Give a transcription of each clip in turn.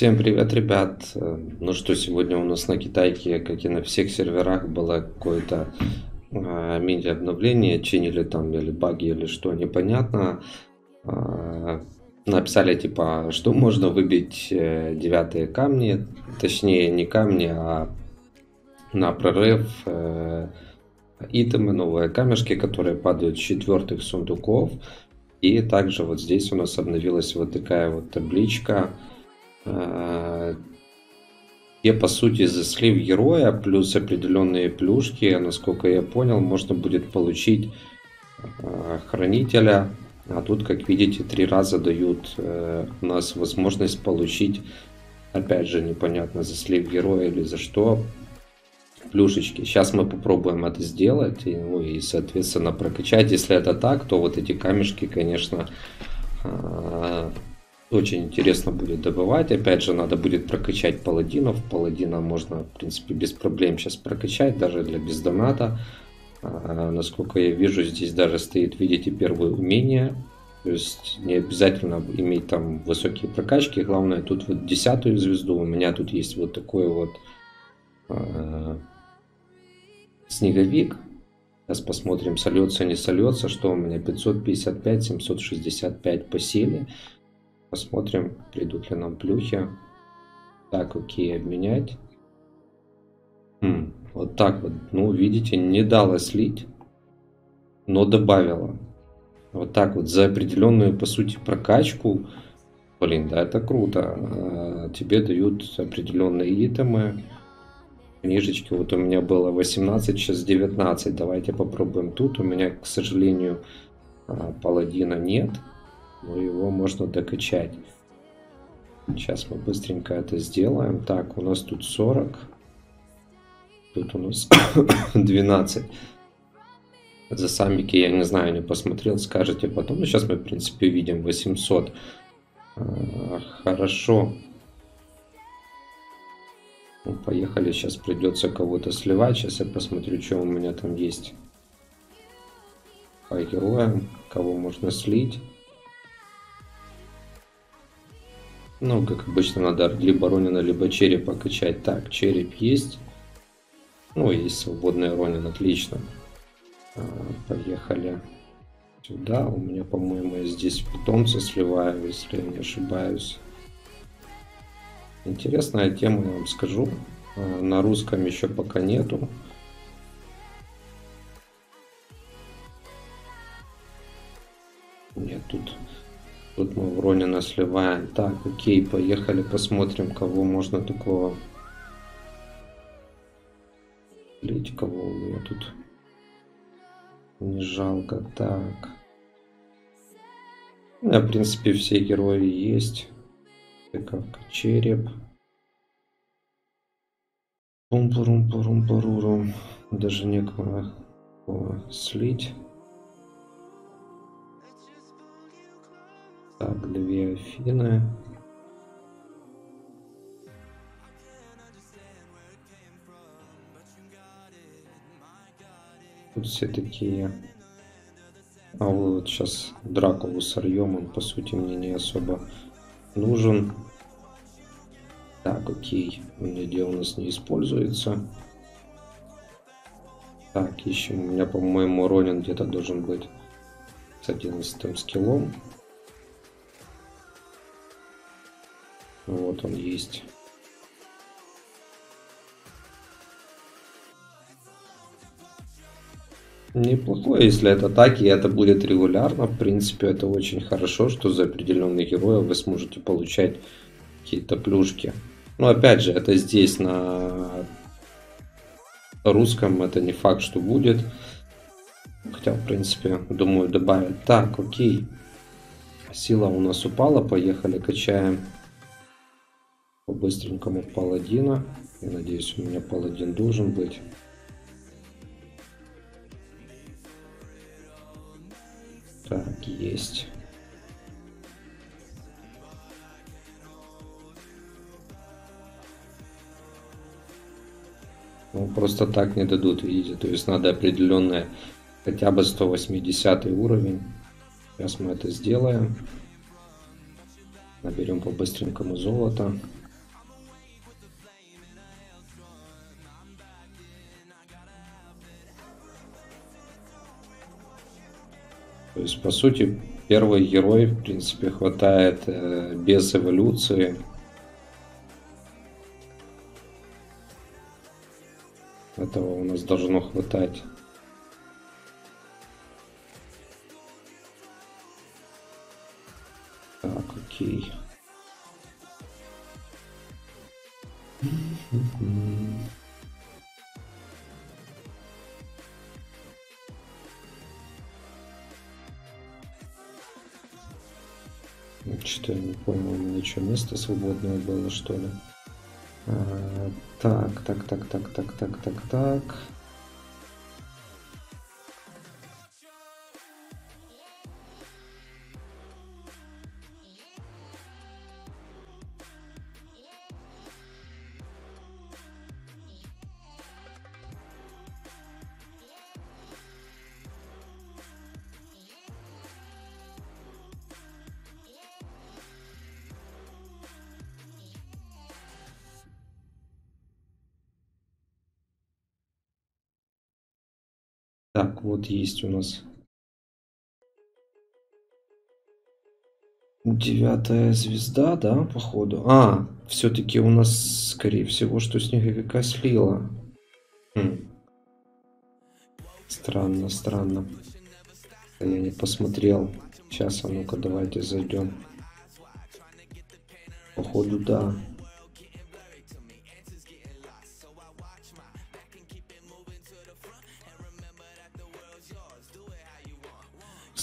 Всем привет, ребят! Ну что, сегодня у нас на китайке, как и на всех серверах, было какое-то э, мини-обновление, чинили там или баги, или что, непонятно. Э, написали типа, что можно выбить э, девятые камни, точнее не камни, а на прорыв э, итемы, новые камешки, которые падают с четвертых сундуков. И также вот здесь у нас обновилась вот такая вот табличка, где э, по сути за слив героя плюс определенные плюшки, насколько я понял, можно будет получить э, хранителя. А тут, как видите, три раза дают э, у нас возможность получить, опять же, непонятно, за слив героя или за что, плюшечки. Сейчас мы попробуем это сделать ну, и соответственно прокачать. Если это так, то вот эти камешки, конечно, очень интересно будет добывать. Опять же, надо будет прокачать паладинов. Паладина можно, в принципе, без проблем сейчас прокачать, даже для бездоната. А, насколько я вижу, здесь даже стоит, видите, первое умение. То есть не обязательно иметь там высокие прокачки. Главное, тут вот десятую звезду. У меня тут есть вот такой вот э, снеговик. Сейчас посмотрим, сольется, не сольется. Что у меня? 555, 765 по силе. Посмотрим, придут ли нам плюхи. Так, окей, обменять. Хм, вот так вот. Ну, видите, не дала слить, но добавила. Вот так вот за определенную, по сути, прокачку. Блин, да, это круто. А, тебе дают определенные итемы. Книжечки. Вот у меня было 18, сейчас 19. Давайте попробуем тут. У меня, к сожалению, а, паладина нет но его можно докачать. Сейчас мы быстренько это сделаем. Так, у нас тут 40. Тут у нас 12. За самики я не знаю, не посмотрел, скажете потом. Но сейчас мы, в принципе, видим 800. А, хорошо. Ну, поехали, сейчас придется кого-то сливать. Сейчас я посмотрю, что у меня там есть по героям, кого можно слить. Ну, как обычно, надо либо Ронина, либо черепа качать. Так, череп есть. Ну, есть свободный Ронин, отлично. А, поехали сюда. У меня, по-моему, здесь питомца сливаю, если я не ошибаюсь. Интересная тема, я вам скажу. А, на русском еще пока нету. Тут мы Вронина сливаем. Так, окей, поехали посмотрим, кого можно такого... Блять, кого у меня тут... Не жалко. Так. У в принципе, все герои есть. Тыковка, череп. пум пурум пурум пурурум Даже некого слить. Так, две Афины. Тут все такие... А вот сейчас Дракулу сольем, он по сути мне не особо нужен. Так, окей, у меня где у нас не используется. Так, ищем. У меня, по-моему, Ронин где-то должен быть с 11 скиллом. Вот он есть. Неплохое, если это так, и это будет регулярно. В принципе, это очень хорошо, что за определенных героев вы сможете получать какие-то плюшки. Но опять же, это здесь на русском, это не факт, что будет. Хотя, в принципе, думаю, добавят. Так, окей. Сила у нас упала, поехали, качаем по-быстренькому паладина. Я надеюсь, у меня паладин должен быть. Так, есть. Ну, просто так не дадут, видите. То есть надо определенное, хотя бы 180 уровень. Сейчас мы это сделаем. Наберем по-быстренькому золото. То есть, по сути, первый герой, в принципе, хватает э, без эволюции. Этого у нас должно хватать. Так, окей. Что-то я не понял, у меня что, место свободное было, что ли? А, так, так, так, так, так, так, так, так. Так, вот есть у нас девятая звезда, да, походу. А, все-таки у нас, скорее всего, что снеговика слила. Хм. Странно, странно. Я не посмотрел. Сейчас, а ну-ка, давайте зайдем. Походу, да.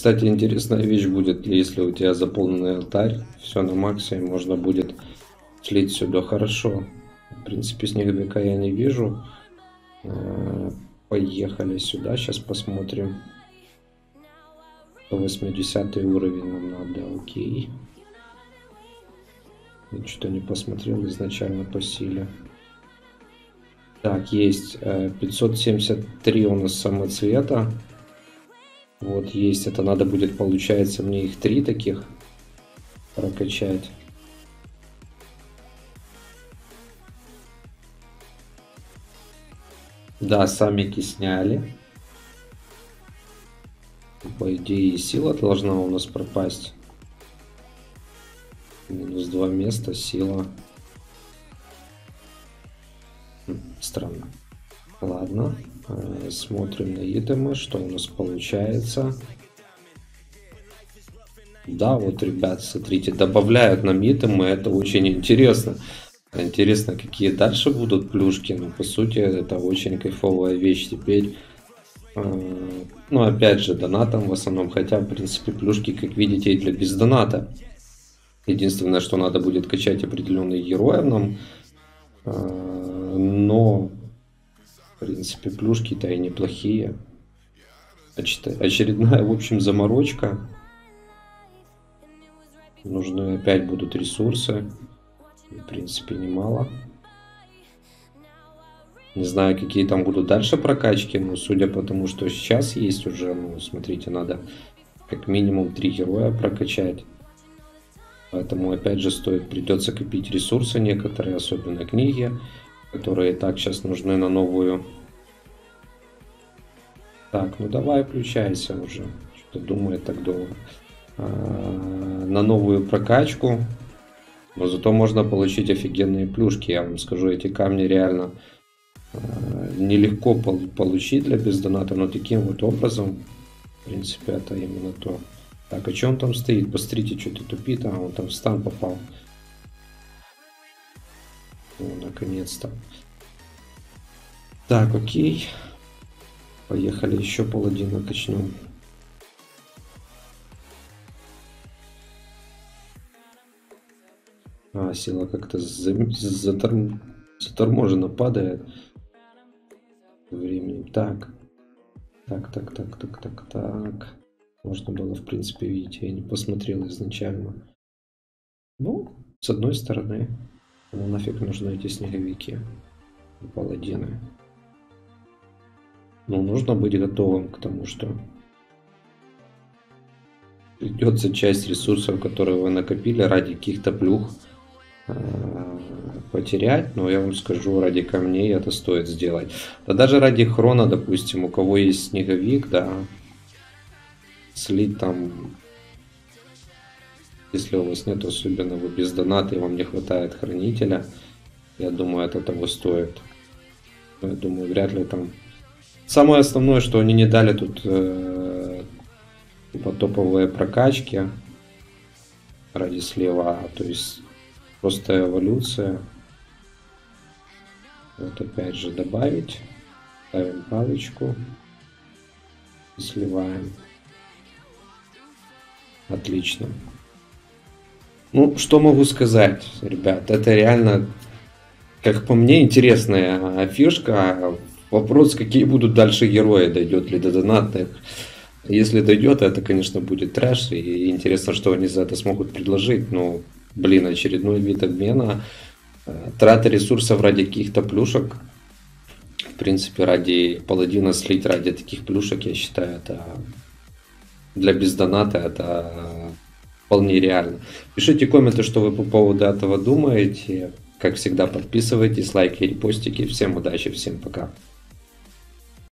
Кстати, интересная вещь будет, если у тебя заполненный алтарь, все на максимуме, можно будет слить сюда хорошо. В принципе, снеговика я не вижу. Э, поехали сюда, сейчас посмотрим. 80 уровень нам надо, окей. Я что-то не посмотрел изначально по силе. Так, есть 573 э, у нас самоцвета. Вот есть, это надо будет, получается, мне их три таких прокачать. Да, самики сняли. По идее, сила должна у нас пропасть. Минус два места, сила. Хм, странно. Ладно. Э, смотрим на итемы, что у нас получается. Да, вот, ребят, смотрите, добавляют нам итемы, это очень интересно. Интересно, какие дальше будут плюшки, но по сути это очень кайфовая вещь теперь. Э, ну, опять же, донатом в основном, хотя, в принципе, плюшки, как видите, и для бездоната. Единственное, что надо будет качать определенных героев нам. Э, но в принципе, плюшки-то и неплохие. Очередная, в общем, заморочка. Нужны опять будут ресурсы. В принципе, немало. Не знаю, какие там будут дальше прокачки, но судя по тому, что сейчас есть уже, ну, смотрите, надо как минимум три героя прокачать. Поэтому, опять же, стоит, придется копить ресурсы некоторые, особенно книги которые так сейчас нужны на новую. Так, ну давай включайся уже. Что-то думает так долго. А, на новую прокачку. Но зато можно получить офигенные плюшки. Я вам скажу, эти камни реально а, нелегко получить для бездоната, но таким вот образом, в принципе, это именно то. Так, а что он там стоит? Посмотрите, что-то тупит. А, он там в стан попал. Наконец-то. Так, окей. Поехали еще паладина качнем. А, сила как-то заторм... заторможенно падает временем. Так. Так, так, так, так, так, так. Можно было, в принципе, видеть. Я не посмотрел изначально. Ну, с одной стороны, Кому нафиг нужны эти снеговики паладины? Ну, нужно быть готовым к тому, что придется часть ресурсов, которые вы накопили ради каких-то плюх э, потерять, но я вам скажу, ради камней это стоит сделать. Да даже ради хрона, допустим, у кого есть снеговик, да, слить там, если у вас нет особенного без доната и вам не хватает хранителя, я думаю, это того стоит. Я думаю, вряд ли там... Самое основное, что они не дали тут э, типа топовые прокачки ради слева, то есть просто эволюция. Вот опять же добавить. Ставим палочку и сливаем. Отлично. Ну, что могу сказать, ребят, это реально, как по мне, интересная фишка. Вопрос, какие будут дальше герои, дойдет ли до донатных. Если дойдет, это, конечно, будет трэш, и интересно, что они за это смогут предложить. Ну, блин, очередной вид обмена, э, трата ресурсов ради каких-то плюшек. В принципе, ради паладина слить ради таких плюшек, я считаю, это для бездоната это вполне реально. Пишите комменты, что вы по поводу этого думаете. Как всегда, подписывайтесь, лайки, репостики. Всем удачи, всем пока.